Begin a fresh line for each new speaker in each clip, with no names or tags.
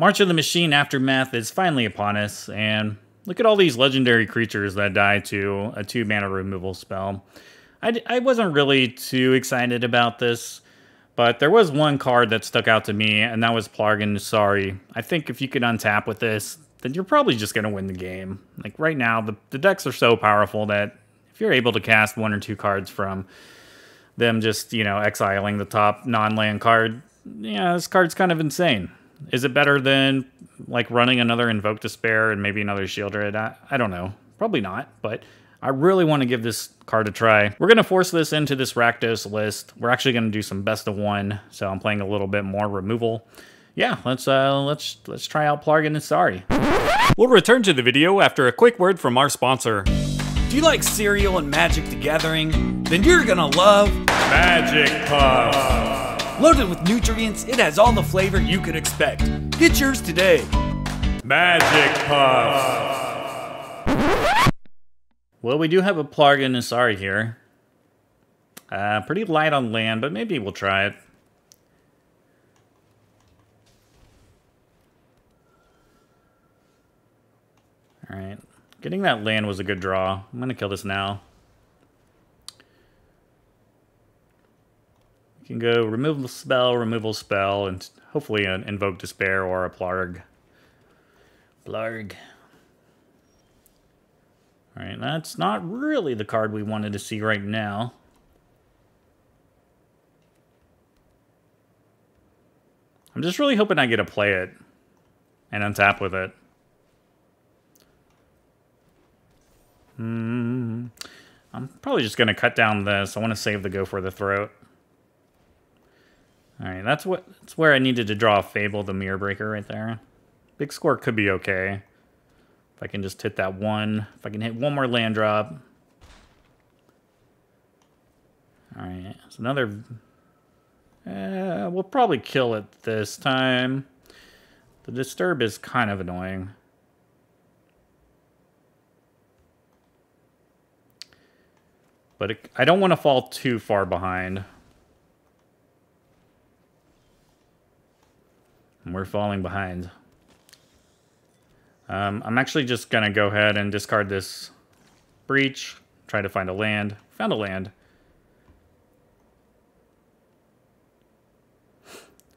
March of the Machine Aftermath is finally upon us, and look at all these legendary creatures that die to a two mana removal spell. I, I wasn't really too excited about this, but there was one card that stuck out to me, and that was Plargg and Nassari. I think if you could untap with this, then you're probably just going to win the game. Like right now, the, the decks are so powerful that if you're able to cast one or two cards from them just, you know, exiling the top non-land card, yeah, this card's kind of insane. Is it better than like running another Invoke Despair and maybe another Sheoldred? I, I don't know. Probably not, but I really want to give this card a try. We're going to force this into this Rakdos list. We're actually going to do some best of one, so I'm playing a little bit more removal. Yeah, let's uh, let's let's try out Plargg and Nassari. We'll return to the video after a quick word from our sponsor.
Do you like cereal and Magic the Gathering? Then you're gonna love
Magic Puff.
Loaded with nutrients, it has all the flavor you could expect. Get yours today.
Magic Puff. Well, we do have a Plargg and Nassari here. Uh, pretty light on land, but maybe we'll try it. Alright. Getting that land was a good draw. I'm going to kill this now. Can go removal spell, removal spell, and hopefully an invoke despair or a plargg. Plargg. Alright, that's not really the card we wanted to see right now. I'm just really hoping I get to play it and untap with it. Hmm. I'm probably just going to cut down this. I want to save the go for the throat. Alright, that's what that's where I needed to draw a Fable the Mirror Breaker right there. Big score could be okay. If I can just hit that one. If I can hit one more land drop. Alright, it's another... Uh, we'll probably kill it this time. The Disturb is kind of annoying. But it, I don't want to fall too far behind. And we're falling behind. Um, I'm actually just going to go ahead and discard this breach, try to find a land. Found a land.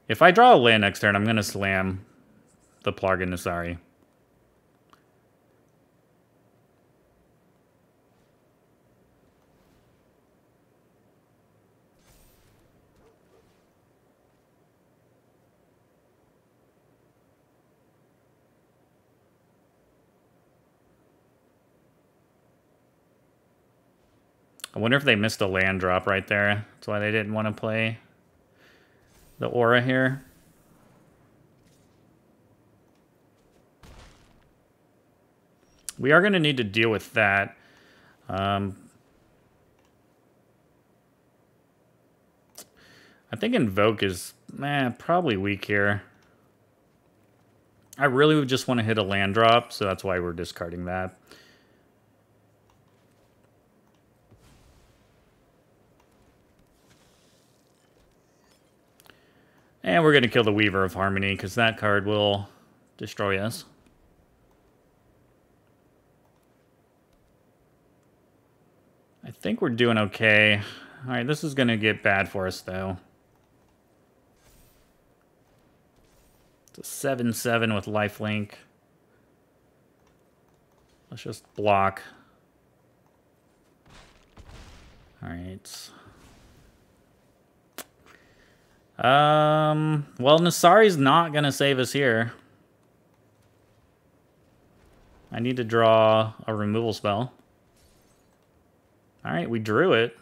If I draw a land next turn, I'm going to slam the Plargg and Nassari. I wonder if they missed a land drop right there. That's why they didn't want to play the aura here. We are going to need to deal with that. Um, I think Invoke is eh, probably weak here. I really would just want to hit a land drop, so that's why we're discarding that. And we're going to kill the Weaver of Harmony, because that card will destroy us. I think we're doing okay. Alright, this is going to get bad for us, though. It's a 7-7 with lifelink. Let's just block. Alright. Um, well, Nassari's not going to save us here. I need to draw a removal spell. Alright, we drew it.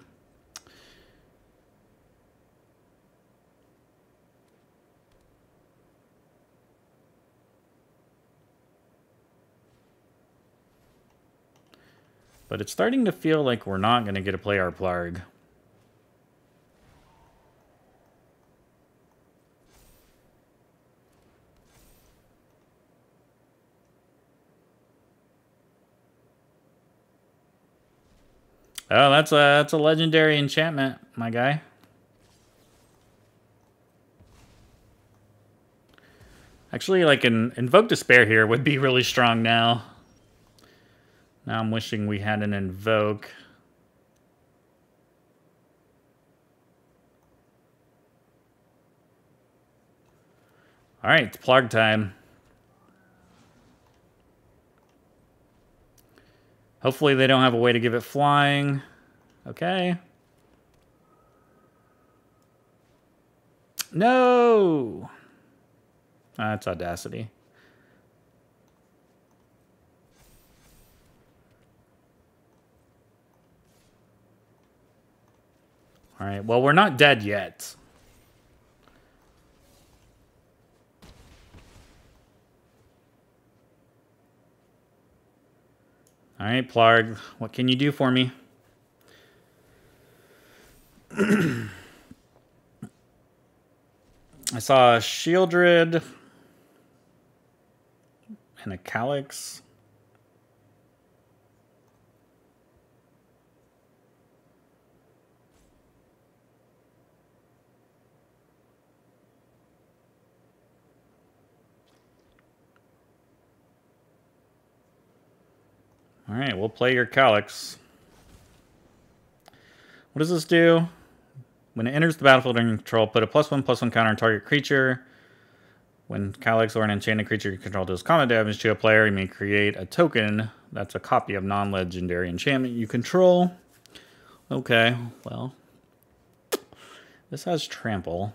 But it's starting to feel like we're not going to get to play our Plargg. Oh, that's a that's a legendary enchantment, my guy. Actually, like an Invoke Despair here would be really strong now. Now I'm wishing we had an Invoke. Alright, it's Plargg time. Hopefully they don't have a way to give it flying. Okay. No! Ah, that's Audacity. Alright, well, we're not dead yet. All right, Plargg, what can you do for me? I saw a Sheoldred and a Calix. All right, we'll play your Calix. What does this do? When it enters the battlefield under control, put a plus one, plus one counter on target creature. When Calix or an enchanted creature you control does combat damage to a player, you may create a token that's a copy of non-legendary enchantment you control. Okay, well. This has trample.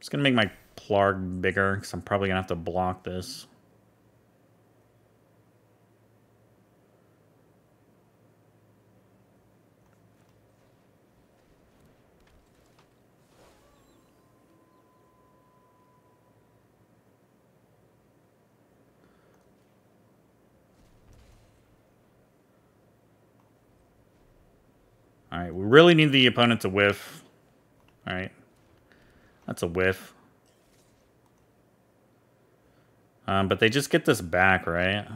Just gonna make my Plargg bigger, because I'm probably going to have to block this. All right, we really need the opponent to whiff. All right. That's a whiff. Um, but they just get this back, right?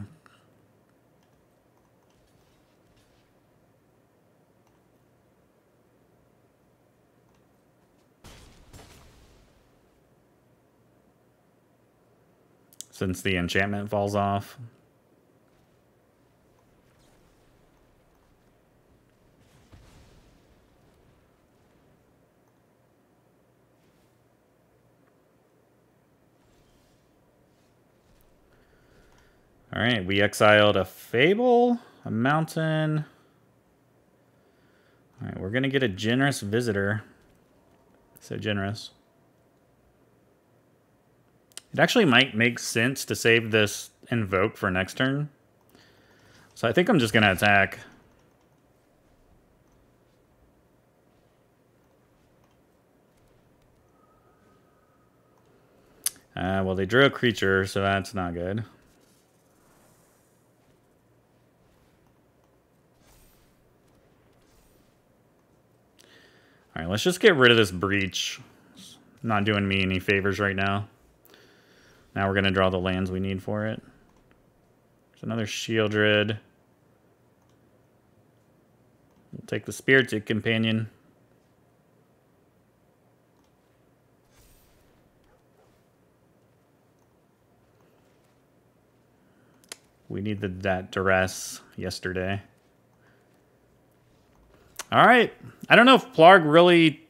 Since the enchantment falls off. All right, we exiled a Fable, a Mountain. All right, we're going to get a Generous Visitor. So generous. It actually might make sense to save this Invoke for next turn. So I think I'm just going to attack. Uh, well, they drew a creature, so that's not good. All right, let's just get rid of this breach. It's not doing me any favors right now. Now we're going to draw the lands we need for it. There's another Sheoldred. We'll take the Spirited Companion. We needed that duress yesterday. All right. I don't know if Plargg really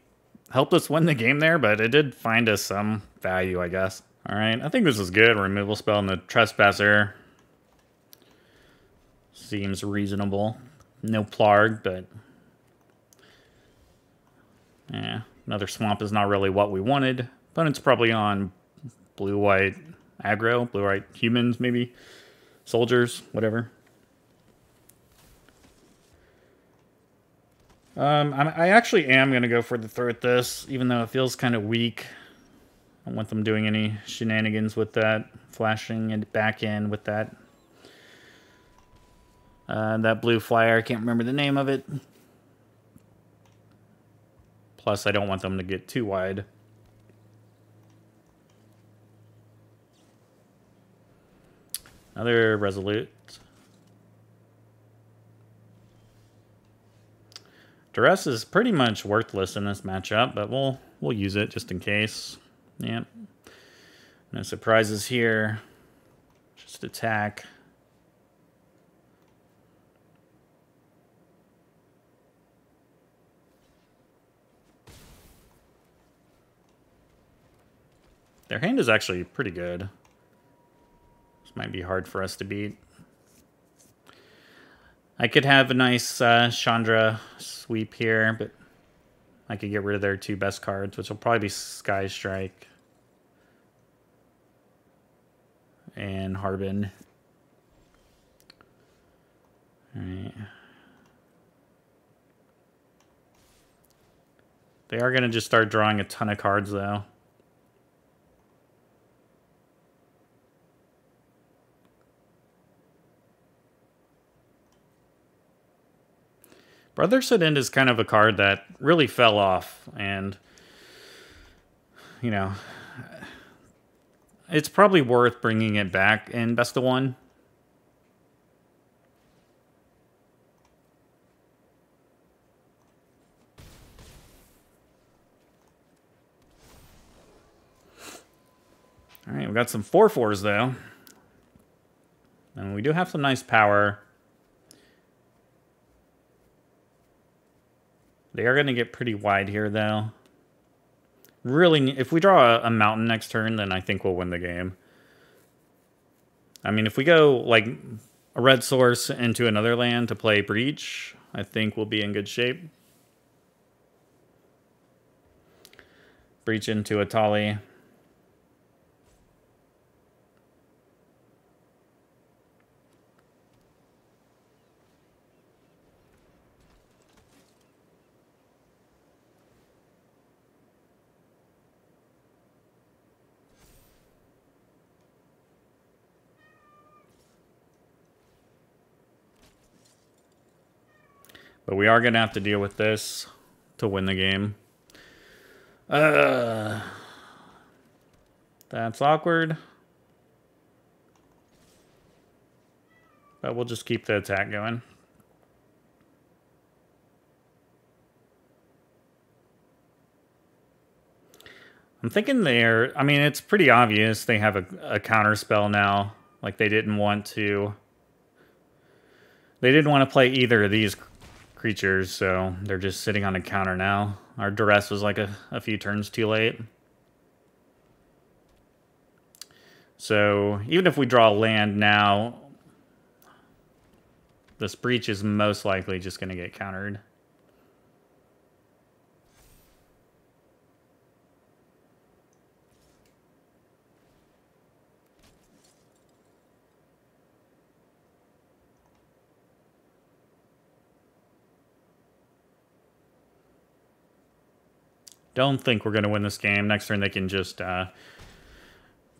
helped us win the game there, but it did find us some value, I guess. All right. I think this is good. Removal spell and the Trespasser seems reasonable. No Plargg, but... Yeah, another swamp is not really what we wanted. But it's probably on blue-white aggro, blue-white humans, maybe. Soldiers, whatever. Um, I actually am going to go for the throw this, even though it feels kind of weak. I don't want them doing any shenanigans with that, flashing it back in with that. Uh, that blue flyer, I can't remember the name of it. Plus, I don't want them to get too wide. Another Resolute. Duress is pretty much worthless in this matchup, but we'll we'll use it just in case. Yep. No surprises here. Just attack. Their hand is actually pretty good. This might be hard for us to beat. I could have a nice uh, Chandra sweep here, but I could get rid of their two best cards, which will probably be Sky Strike and Harbin. Alright. They are going to just start drawing a ton of cards, though. Brotherhood End is kind of a card that really fell off, and you know, it's probably worth bringing it back in Best of One. All right, we got some 4 fours though. And we do have some nice power. They are going to get pretty wide here, though. Really, if we draw a, a, mountain next turn, then I think we'll win the game. I mean, if we go, like, a red source into another land to play Breach, I think we'll be in good shape. Breach into Etali. But we are going to have to deal with this to win the game. Uh, that's awkward. But we'll just keep the attack going. I'm thinking they're, I mean, it's pretty obvious they have a, a counter spell now. Like they didn't want to, they didn't want to play either of these creatures, so they're just sitting on a counter now. Our duress was like a, a few turns too late. So even if we draw land now, this breach is most likely just going to get countered. Don't think we're going to win this game. Next turn they can just uh,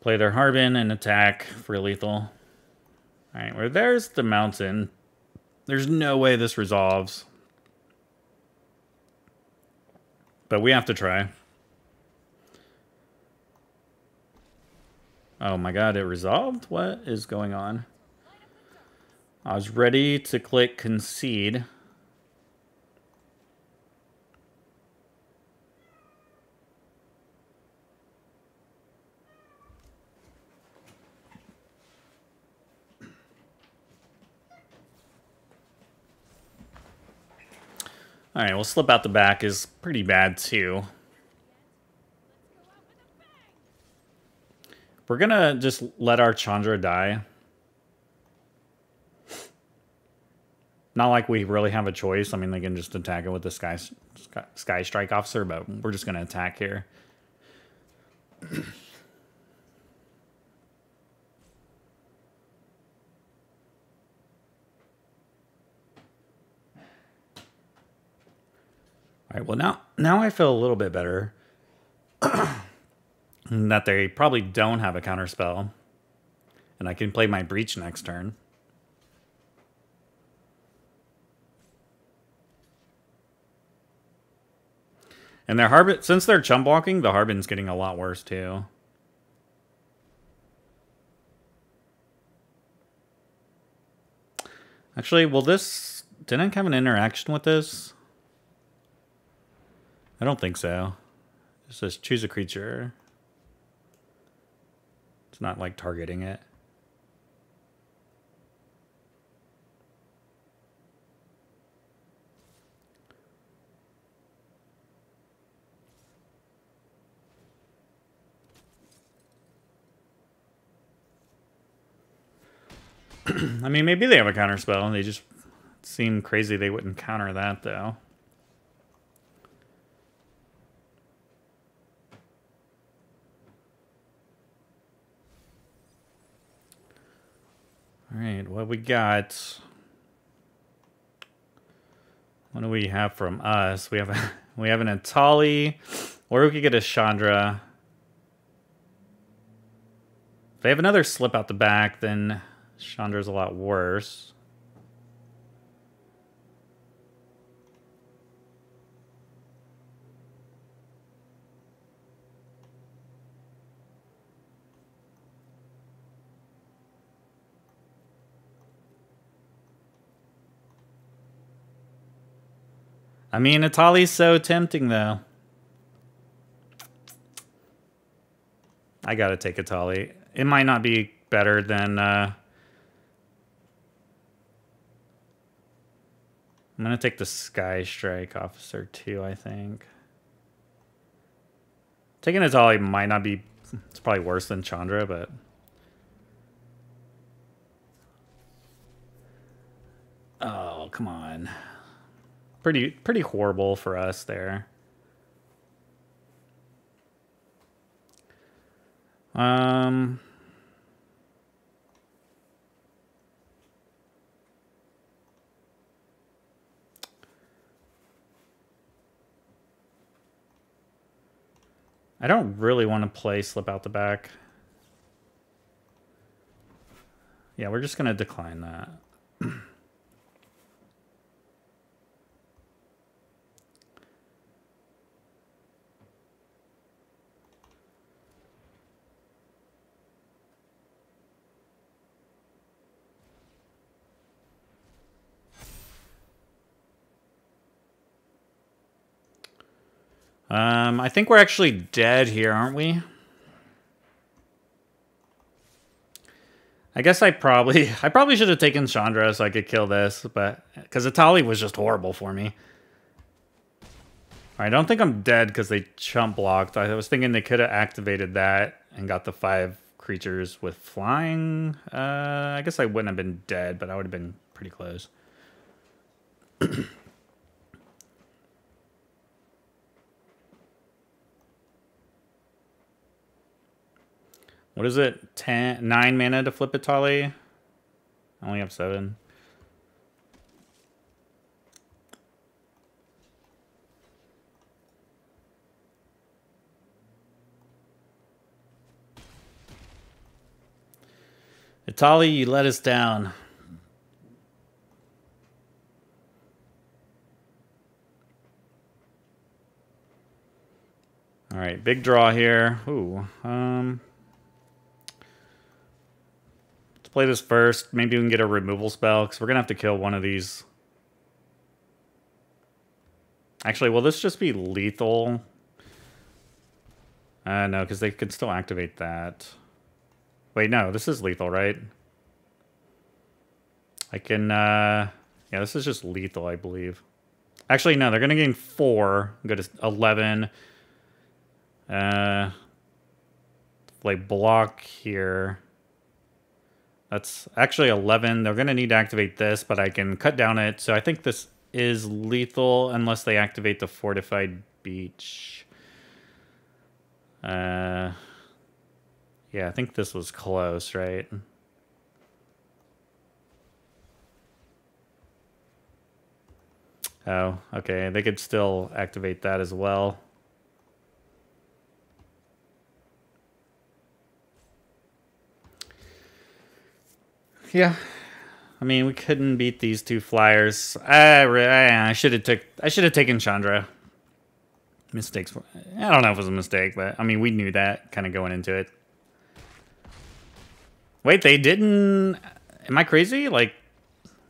play their Harbin and attack for lethal. Alright, well there's the mountain. There's no way this resolves. But we have to try. Oh my god, it resolved? What is going on? I was ready to click concede. Alright, well, slip out the back is pretty bad, too. We're gonna just let our Chandra die. Not like we really have a choice. I mean, they can just attack it with the Sky, Sky, Sky Strike Officer, but we're just gonna attack here. All right, well now now I feel a little bit better that they probably don't have a counter spell. And I can play my breach next turn. And their Harbin, since they're chump walking, the Harbin's getting a lot worse too. Actually, will this, didn't have an interaction with this? I don't think so. It says choose a creature. It's not like targeting it. I mean, maybe they have a counter spell. They just seem crazy they wouldn't counter that, though. We got? What do we have from us? We have a, we have an Etali, or we could get a Chandra. If they have another slip out the back, then Chandra's a lot worse. I mean, Etali's so tempting, though. I gotta take Etali. It might not be better than... Uh, I'm gonna take the Sky Strike Officer, too, I think. Taking Etali might not be... It's probably worse than Chandra, but... Oh, come on pretty pretty horrible for us there. Um I don't really want to play slip out the back. Yeah, we're just going to decline that. Um, I think we're actually dead here, aren't we? I guess I probably I probably should have taken Chandra so I could kill this, but because Etali was just horrible for me. I don't think I'm dead because they chump blocked. I was thinking they could have activated that and got the five creatures with flying. Uh, I guess I wouldn't have been dead, but I would have been pretty close. What is it? Ten, nine mana to flip Etali? I only have seven. Etali, you let us down. All right, big draw here. Ooh, um, play this first. Maybe we can get a removal spell, because we're going to have to kill one of these. Actually, will this just be lethal? Uh, no, because they can still activate that. Wait, no, this is lethal, right? I can, uh... Yeah, this is just lethal, I believe. Actually, no, they're going to gain 4. Go to 11. Uh... Like, block here. That's actually 11. They're going to need to activate this, but I can cut down it. So I think this is lethal unless they activate the fortified beach. Uh, yeah, I think this was close, right? Oh, okay. They could still activate that as well. Yeah. I mean, we couldn't beat these two flyers. I, I should have took. I should have taken Chandra. Mistakes. I don't know if it was a mistake, but I mean, we knew that kind of going into it. Wait, they didn't. Am I crazy? Like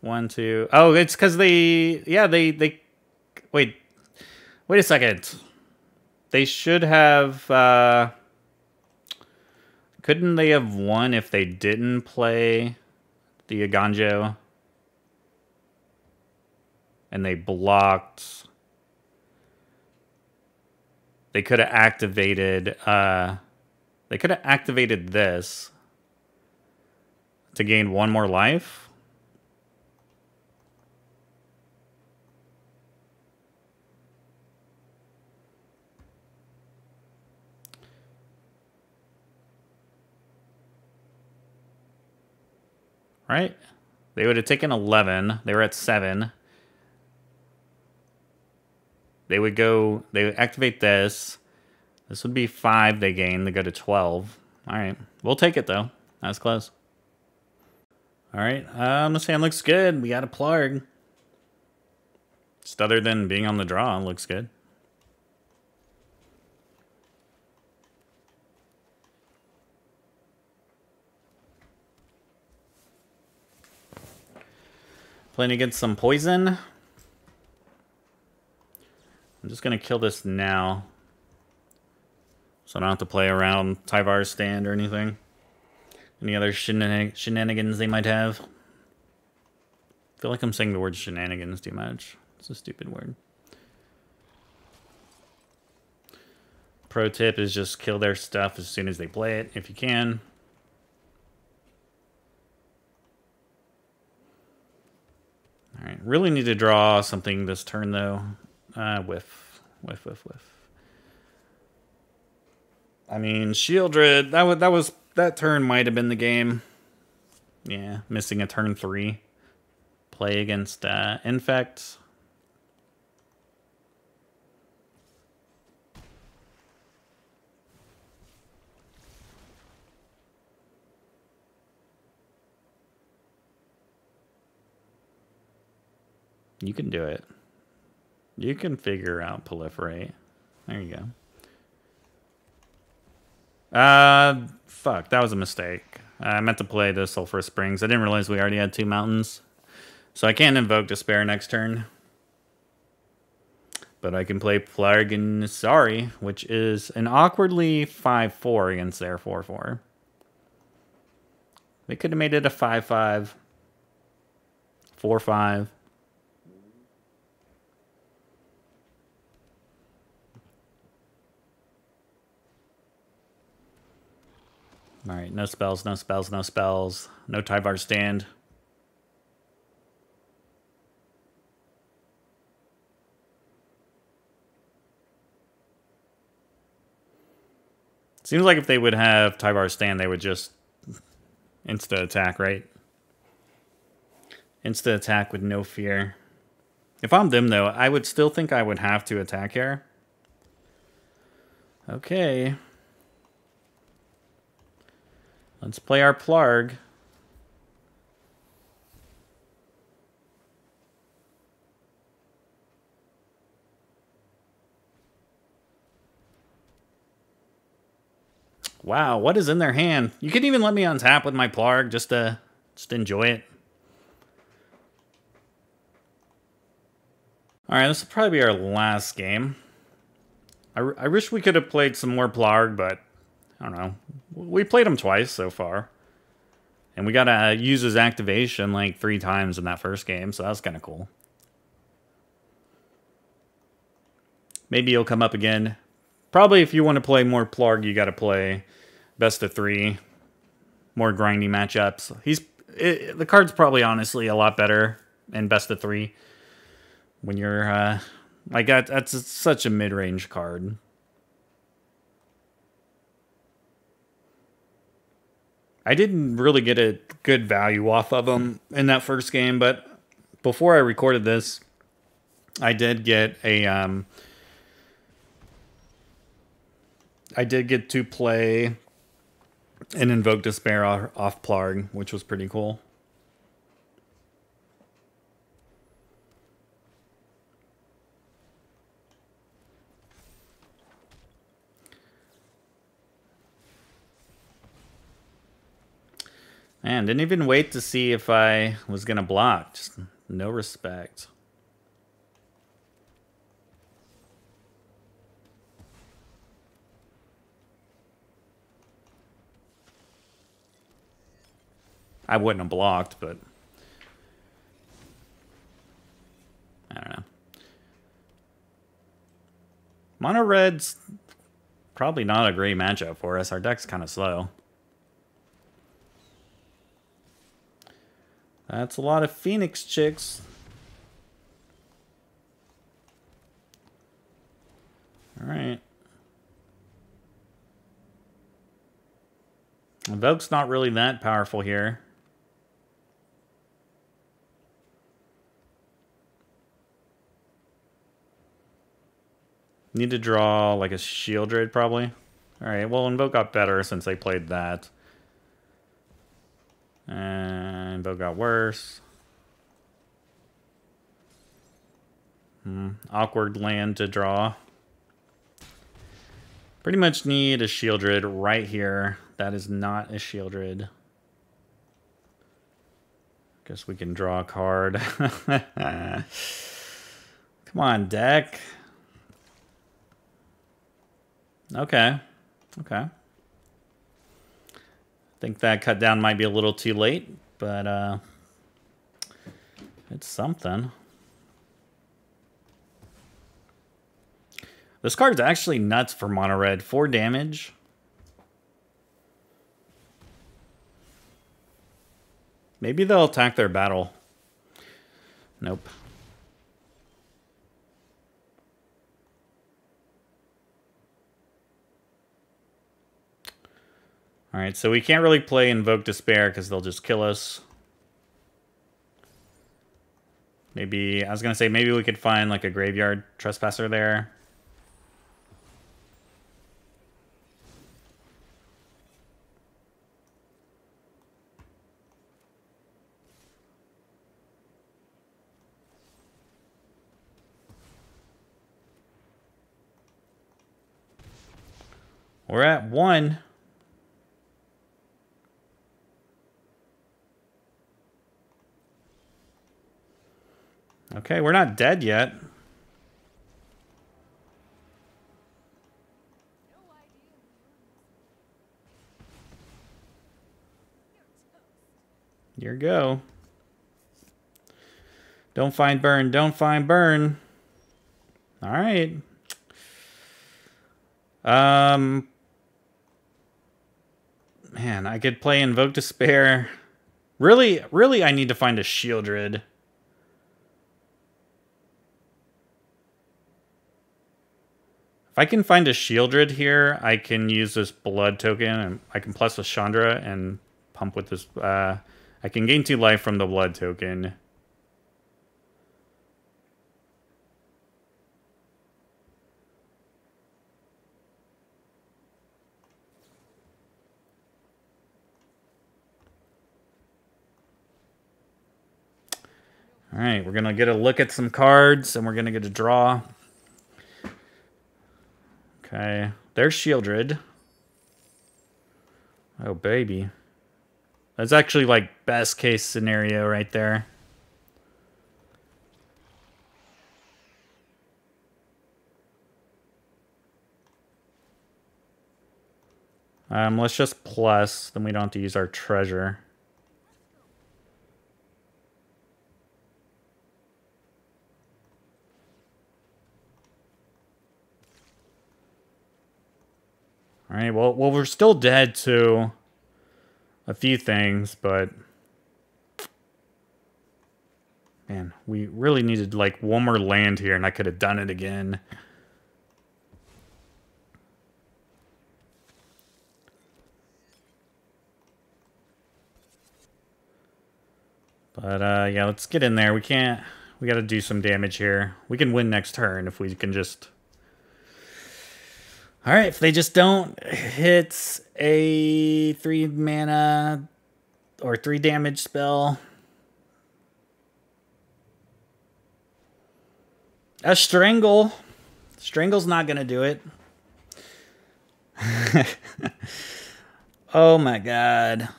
one, two. Oh, it's because they. Yeah, they. They. Wait. Wait a second. they should have. Uh, couldn't they have won if they didn't play the Aganjo? And they blocked. They could have activated. Uh, they could have activated this to gain one more life. Right? They would have taken 11. They were at 7. They would go, they would activate this. This would be 5 they gain. They go to 12. All right. We'll take it, though. That's close. All right. Um, this hand looks good. We got a Plargg. Just other than being on the draw, looks good. Playing against some poison. I'm just going to kill this now. So I don't have to play around Tyvar's stand or anything. Any other shenan shenanigans they might have. I feel like I'm saying the word shenanigans too much. It's a stupid word. Pro tip is just kill their stuff as soon as they play it, if you can. All right, really need to draw something this turn though. Uh, whiff, whiff, whiff, whiff. I mean, Sheoldred. That was that was that turn might have been the game. Yeah, missing a turn three. Play against uh, Infect. You can do it. You can figure out proliferate. There you go. Uh, fuck, that was a mistake. I meant to play the Sulphur Springs. I didn't realize we already had two mountains. So I can't invoke Despair next turn. But I can play Nassari, which is an awkwardly 5-4 against their 4-4. They could have made it a 5-5. 4-5. All right, no spells, no spells, no spells. No Tyvar stand. Seems like if they would have Tyvar stand, they would just insta attack, right? Insta attack with no fear. If I'm them, though, I would still think I would have to attack here. Okay. Let's play our Plargg. Wow, what is in their hand? You can even let me on tap with my Plargg just to just enjoy it. Alright, this will probably be our last game. I, I wish we could have played some more Plargg, but I don't know. We played him twice so far. And we got to use his activation like three times in that first game, so that's kind of cool. Maybe he'll come up again. Probably if you want to play more Plargg, you got to play best of three. More grindy matchups. He's it, The card's probably honestly a lot better in best of three. When you're, uh, like, that, that's such a mid-range card. I didn't really get a good value off of them in that first game, but before I recorded this, I did get a um, I did get to play an Invoke Despair off Plargg, which was pretty cool. Man, didn't even wait to see if I was going to block. Just no respect. I wouldn't have blocked, but... I don't know. Mono Red's probably not a great matchup for us. Our deck's kind of slow. That's a lot of Phoenix chicks. All right. Invoke's not really that powerful here. Need to draw like a Sheoldred probably. Alright, well Invoke got better since they played that. And Invoke got worse. Hmm. Awkward land to draw. Pretty much need a Sheoldred right here. That is not a Sheoldred. Guess we can draw a card. Come on, deck. Okay. Okay. Think that cut down might be a little too late, but uh, it's something. This card's actually nuts for mono red. Four damage. Maybe they'll attack their battle. Nope. Alright, so we can't really play Invoke Despair because they'll just kill us. Maybe, I was going to say, maybe we could find like a Graveyard Trespasser there. We're at one. Okay, we're not dead yet. Here go. Don't find burn. Don't find burn. All right. Um, man, I could play Invoke Despair. Really, really, I need to find a Sheoldred. If I can find a Sheoldred here, I can use this blood token and I can plus with Chandra and pump with this. Uh, I can gain two life from the blood token. All right, we're going to get a look at some cards and we're going to get a draw. Okay, there's Sheoldred. Oh, baby. That's actually like best case scenario right there. Um, let's just plus, then we don't have to use our treasure. Well, well, we're still dead to a few things, but man, we really needed like one more land here, and I could have done it again. But uh, yeah, let's get in there. We can't. We got to do some damage here. We can win next turn if we can just all right, if they just don't hit a three mana or three damage spell. A strangle. Strangle's not going to do it. oh my god.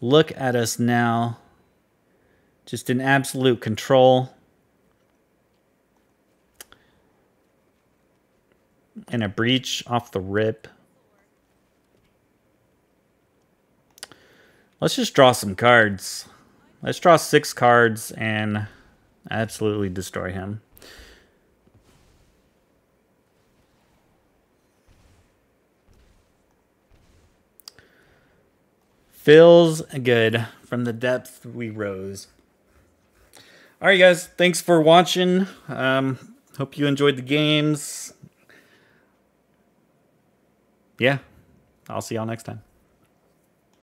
Look at us now. Just in absolute control. And a breach off the rip. Let's just draw some cards. Let's draw six cards and absolutely destroy him. Feels good. From the depth we rose. All right, guys. Thanks for watching. Um, hope you enjoyed the games. Yeah. I'll see y'all next time.